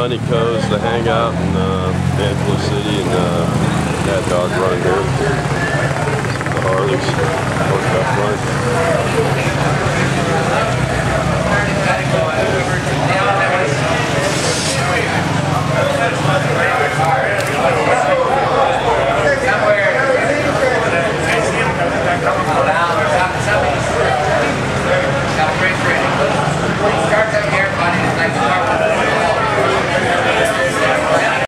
at Honey Coves to hang out in uh, Angeles City and uh, Mad Dog running here. The Harleys, Horseback Run.